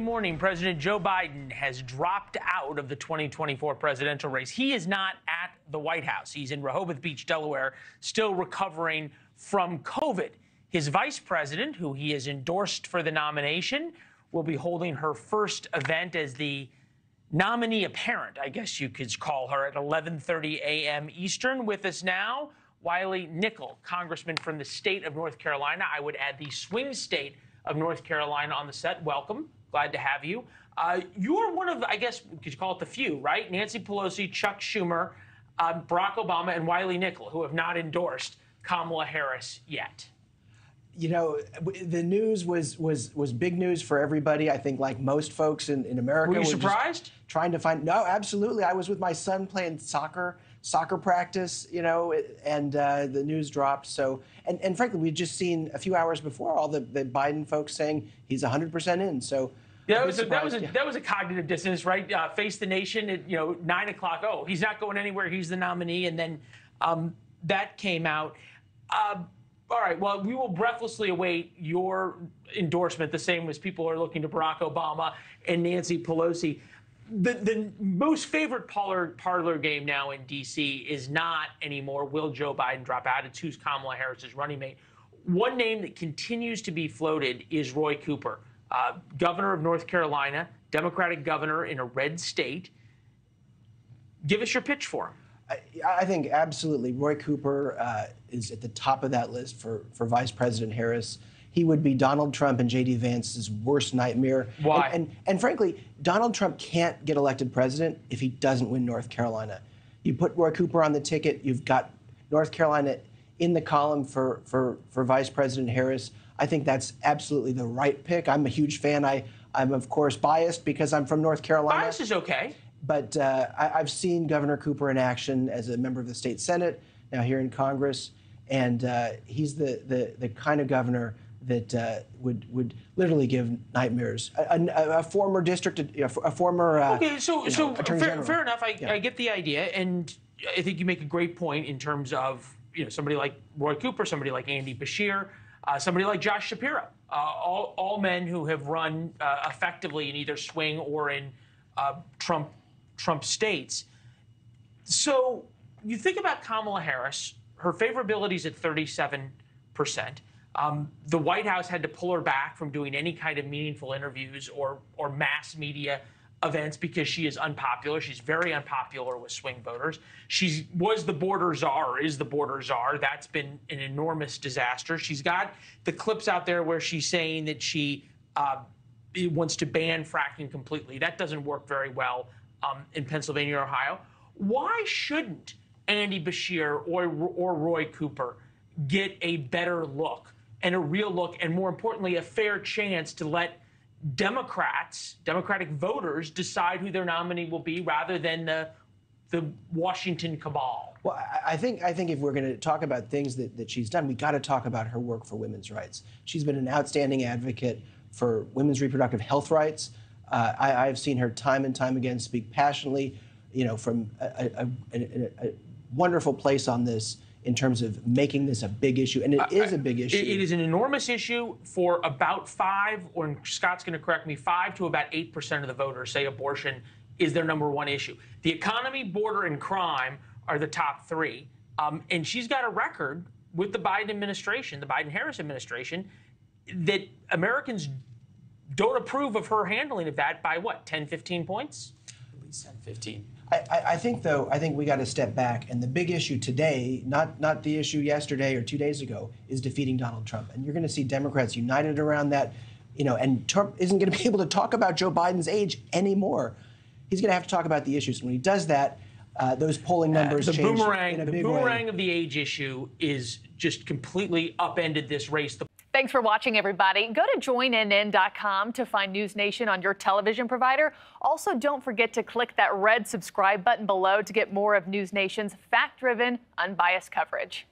Morning, President Joe Biden has dropped out of the 2024 presidential race. He is not at the White House. He's in Rehoboth Beach, Delaware, still recovering from COVID. His vice president, who he has endorsed for the nomination, will be holding her first event as the nominee apparent, I guess you could call her, at 11:30 a.m. Eastern. With us now, Wiley Nickel, congressman from the state of North Carolina. I would add the swing state of North Carolina on the set. Welcome. Glad to have you. Uh, you're one of, I guess, could you call it the few, right? Nancy Pelosi, Chuck Schumer, uh, Barack Obama, and Wiley Nickel, who have not endorsed Kamala Harris yet. You know, the news was was was big news for everybody. I think, like most folks in, in America, were you surprised? Trying to find no, absolutely. I was with my son playing soccer soccer practice, you know, and uh, the news dropped. So, and, and frankly, we'd just seen a few hours before all the, the Biden folks saying he's 100% in. So, yeah, that was, a, that was a yeah. that was a cognitive dissonance, right? Uh, face the nation at you know nine o'clock. Oh, he's not going anywhere. He's the nominee, and then um, that came out. Uh, all right. Well, we will breathlessly await your endorsement, the same as people are looking to Barack Obama and Nancy Pelosi the, the most favorite parlor, parlor game now in D.C. is not anymore will Joe Biden drop out? It's who's Kamala Harris's running mate. One name that continues to be floated is Roy Cooper, uh, governor of North Carolina, Democratic governor in a red state. Give us your pitch for him. I, I think absolutely Roy Cooper uh, is at the top of that list for, for Vice President Harris he would be Donald Trump and J.D. Vance's worst nightmare. Why? And, and, and frankly, Donald Trump can't get elected president if he doesn't win North Carolina. You put Roy Cooper on the ticket, you've got North Carolina in the column for, for, for Vice President Harris. I think that's absolutely the right pick. I'm a huge fan. I, I'm, of course, biased because I'm from North Carolina. Bias is okay. But uh, I, have seen Governor Cooper in action as a member of the state Senate, now here in Congress. And uh, he's the, the, the kind of governor that uh, would would literally give nightmares. A, a, a former district, a, former uh, okay, so know, so fair, fair, enough. I, yeah. I get the idea, and I think you make a great point in terms of you know somebody like Roy Cooper, somebody like Andy Beshear, uh, somebody like Josh Shapiro, uh, all all men who have run uh, effectively in either swing or in uh, Trump Trump states. So you think about Kamala Harris, her favorability is at 37 percent. Um, the White House had to pull her back from doing any kind of meaningful interviews or, or mass media events because she is unpopular. She's very unpopular with swing voters. She was the border czar, is the border czar. That's been an enormous disaster. She's got the clips out there where she's saying that she uh, wants to ban fracking completely. That doesn't work very well um, in Pennsylvania or Ohio. Why shouldn't Andy Beshear or, or Roy Cooper get a better look? And a real look, and more importantly, a fair chance to let Democrats, Democratic voters, decide who their nominee will be rather than the, the Washington cabal. Well, I think I think if we're going to talk about things that, that she's done, we got to talk about her work for women's rights. She's been an outstanding advocate for women's reproductive health rights. Uh, I, have seen her time and time again speak passionately, you know, from a, a, a, a wonderful place on this in terms of making this a big issue, and it uh, is a big issue. It is an enormous issue for about five, or Scott's going to correct me, five to about eight percent of the voters say abortion is their number one issue. The economy, border, and crime are the top three, um, and she's got a record with the Biden administration, the Biden-Harris administration, that Americans don't approve of her handling of that by what 10, 15 points? At least 10, 15. I, I, think though I think we got to step back, and the big issue today, not not the issue yesterday or two days ago, is defeating Donald Trump, and you're going to see Democrats united around that, you know, and Trump isn't going to be able to talk about Joe Biden's age anymore. He's going to have to talk about the issues. And when he does that, uh, those polling uh, numbers uh, the boomerang, the boomerang way. of the age issue is just completely upended this race. The Thanks for watching, everybody. Go to joinnn.com to find News Nation on your television provider. Also, don't forget to click that red subscribe button below to get more of News Nation's fact driven, unbiased coverage.